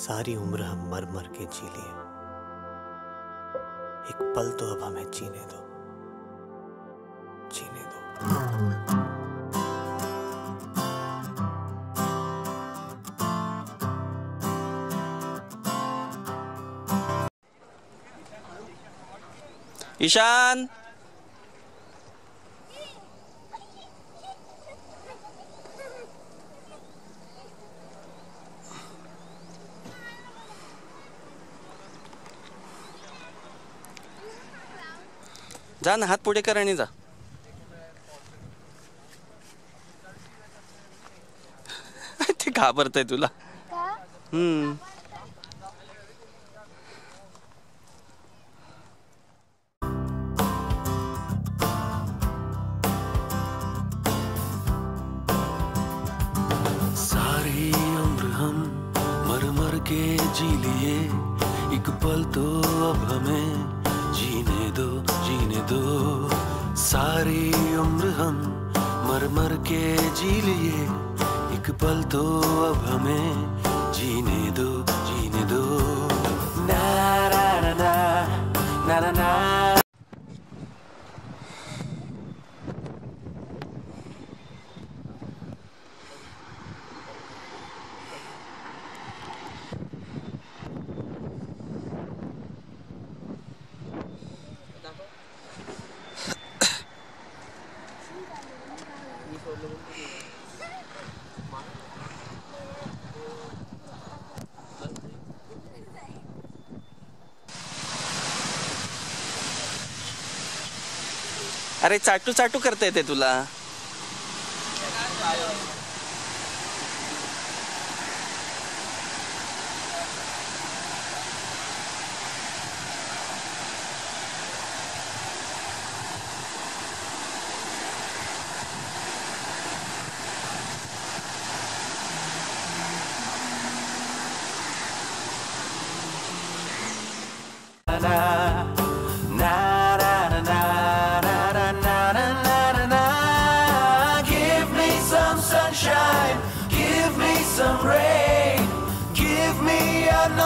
सारी उम्र हम मर मर के जी लिए। एक पल तो अब हमें जीने दो। जीने दो। ईशान! जा ना हात पुढे कर आणि जा. ते तुला. हम्म. सारी उम्र हम मर मर के जी लिए एक पल तो अब हमें जीने दो जीने दो। सारी उम्र हम मर मर के जी लिए। एक पल तो अब हमें जीने दो। अरे चाटू चाटू करता येते तुला.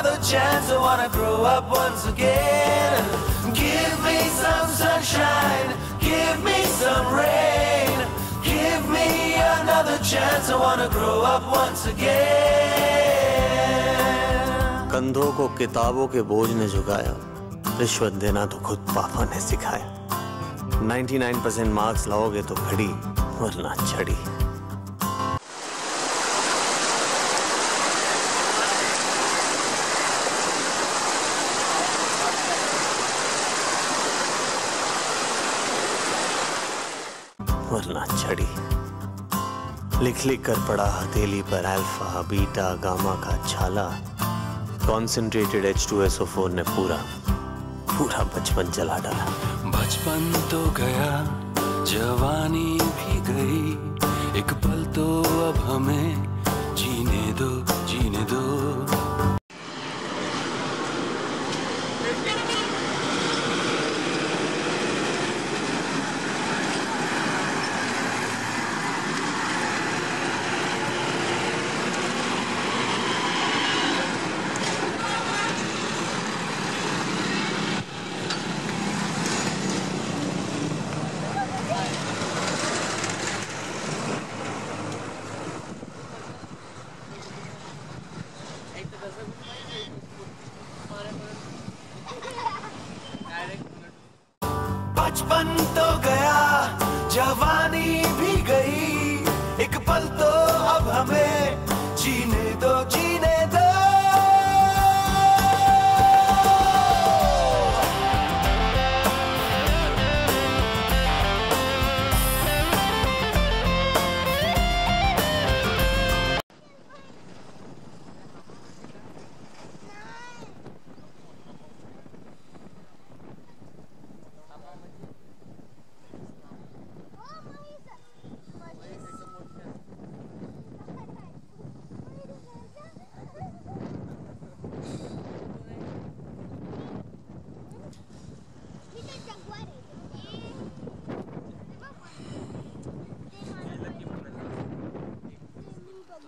Another chance. I wanna grow up once again. Give me some sunshine, give me some rain, give me another chance. I wanna grow up once again. कंधों को किताबों के बोझ ने झुकाया रिश्वत देना तो खुद पापा ने सिखाया 99% मार्क्स लाओगे तो घड़ी वरना छड़ी छड़ी लिख लिख कर पड़ा हथेली पर अल्फ़ा बीटा गामा का छाला। Concentrated H two S O four ने पूरा पूरा बचपन जला डाला। बचपन तो गया, जवानी भी गई। एक पल तो अब हमें जीने दो जीने दो। बचपन तो गया जवानी भी गई। एक पल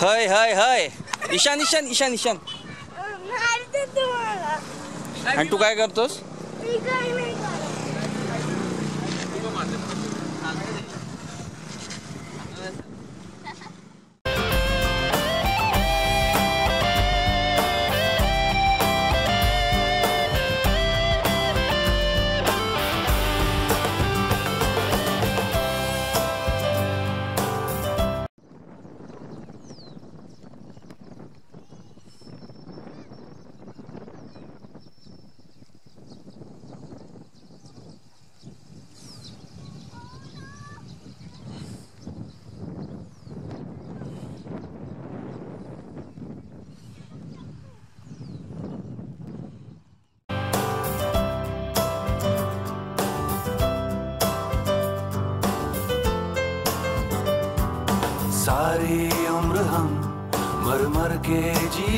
हय हय हय. ईशान ईशान ईशान ईशान. आणि तू काय करतोस?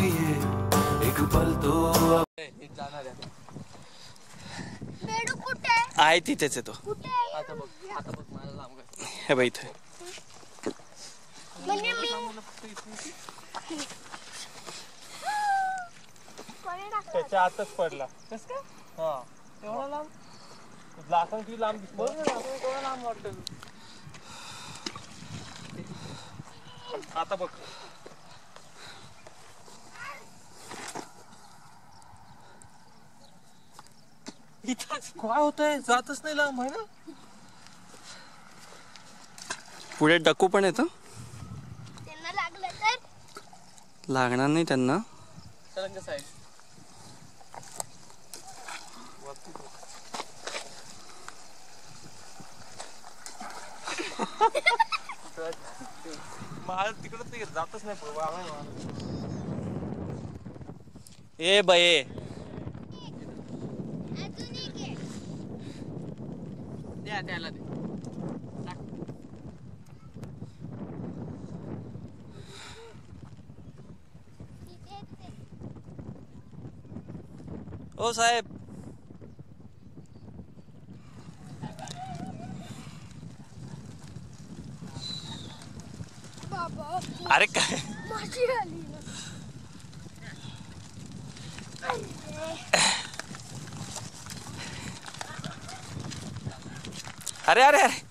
लिए एक पल तो आहे? तो? हे बाई इथे कोणी टाकलं? त्याच्या आतच पडला हा। एवढा लांब? लाखन किती लांब दिसतो लांब वाटत आता बघ। इथंच काय होतंय जातच नाही लांब आहे ना पुढे डकू पण येतं? त्यांना लागलं तर? लागणार नाही त्यांना. सरंग साईड. महाल तिकडच नाही जातच नाही आहे. ए बये ते. ओ साहेब। बाबा अरे काय माझी आली अरे अरे अरे।